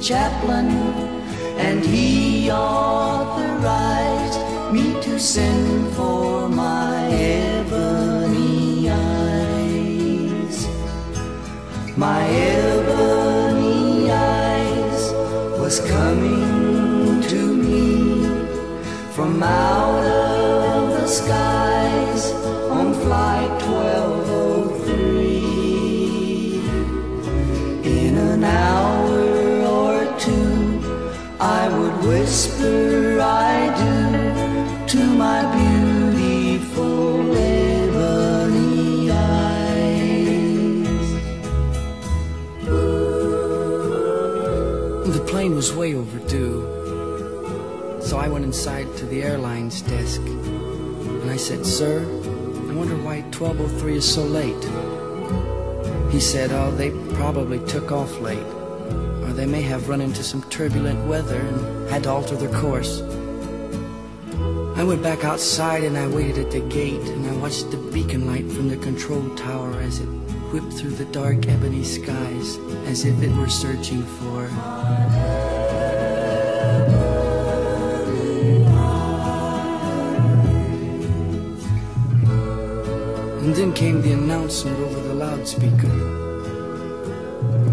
chaplain and he authorized me to send for my ebony eyes. My ebony eyes was coming to me from out whisper I do to my beautiful ebony eyes. The plane was way overdue. So I went inside to the airline's desk and I said, Sir, I wonder why 1203 is so late. He said, Oh, they probably took off late. They may have run into some turbulent weather and had to alter their course. I went back outside and I waited at the gate and I watched the beacon light from the control tower as it whipped through the dark ebony skies as if it were searching for. And then came the announcement over the loudspeaker.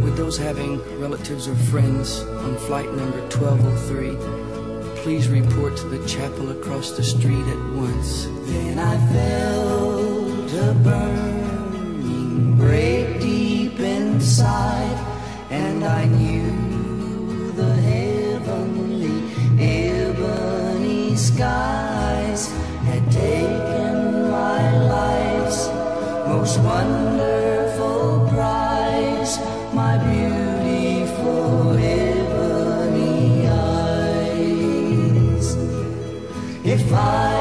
With those having relatives or friends on flight number 1203, please report to the chapel across the street at once. Then I felt a burning break deep inside, and I knew the heavenly ebony skies had taken my life's most wonderful If I